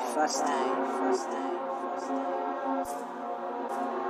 first time, first time, first time.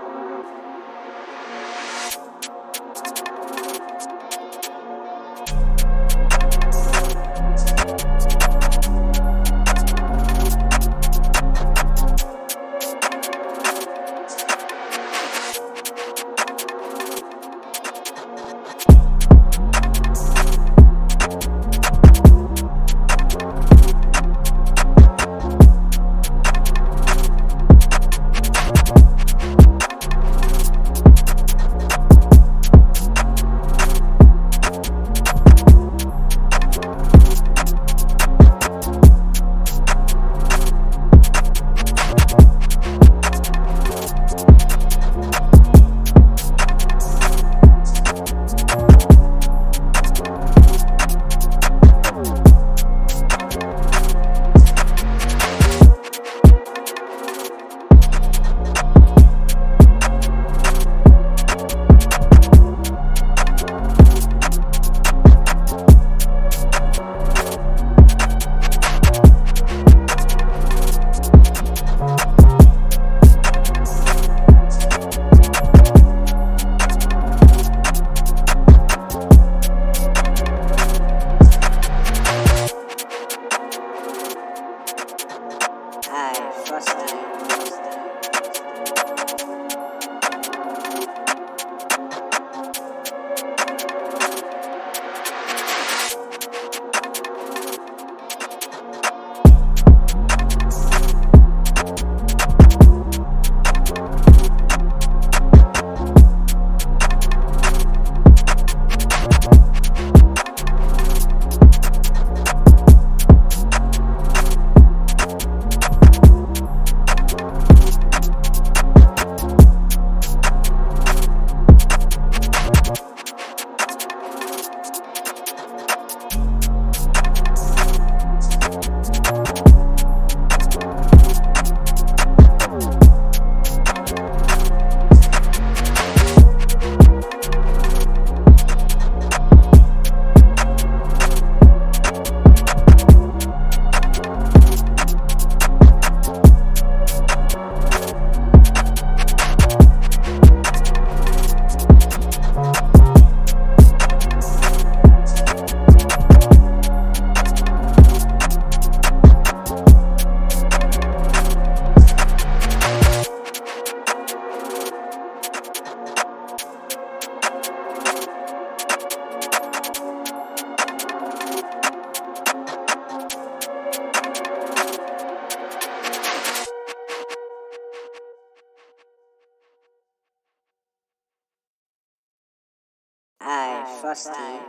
Aye,